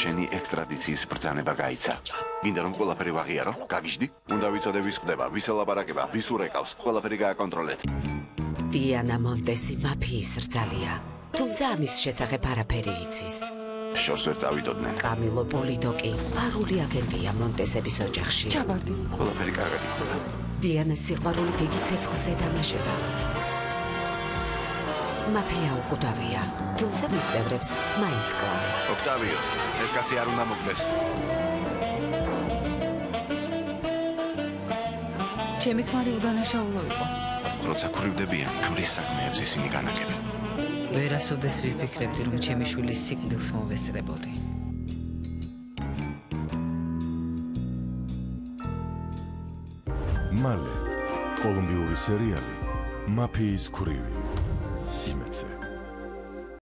შენი ექსტრადიციის ბრძანება გაიცა. გინდა რომ ყველაფერი ვაღიარო? გაგიჟდი? უნდა ვიცოდე ვის ხდება, ვის ელაპარაკება, ვის ურეკავს, ყველაფერი გააკონტროლეთ. დიანა მონტესი მაფიის რძალია. თუმცა ამის შესახებ არაფერი იცის. შორს ვერ წავიდოდნენ. კამილო პოლიდო კი ფარული აგენტია მონტესების ოჯახში. ჩაბარდი. ყველაფერი კარგად იქნება. დიანას სიყვარულით იგი ცეცხლზე დამაშება. მაფია უკვდავია, თუმცა მის წევრებს მაინც კლავენ. ოქტავიო, ეს კაცი არ უნდა მოკდეს. ჩემი ქმარი უდანაშაულო იყო. როცა ქრივდებიან, ქმრის საქმეებს ისინი განაგებენ. ვერასოდეს ვიფიქრებდი რომ ჩემი შვილი სიკვდილს მოვესწრებოდი. მალე კოლუმბიური სერიალი მაფიის ქრივი Schmitze.